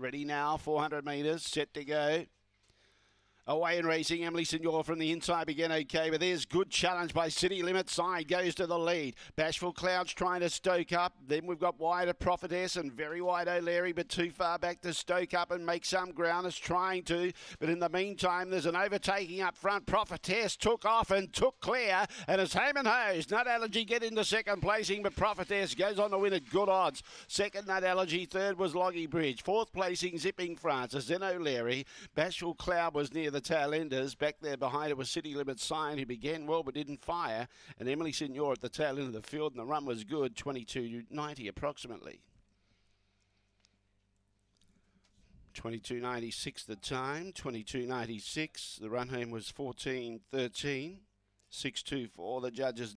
Ready now, 400 metres, set to go. Away in racing, Emily Signor from the inside began okay, but there's good challenge by City Limit Side, goes to the lead. Bashful Clouds trying to stoke up. Then we've got wider Prophetess and very wide O'Leary, but too far back to stoke up and make some ground. Is trying to, but in the meantime, there's an overtaking up front. Prophetess took off and took clear, and it's and Hose. Nut Allergy get into second placing, but Prophetess goes on to win at good odds. Second, Nut Allergy. Third was Loggy Bridge. Fourth placing, Zipping Francis. Then O'Leary. Bashful Cloud was near the tail enders. Back there behind it was City Limit Sign, who began well but didn't fire. And Emily Signor at the tail end of the field, and the run was good, 22.90 approximately. 22.96 the time, 22.96. The run home was 14.13. 6.24. The judges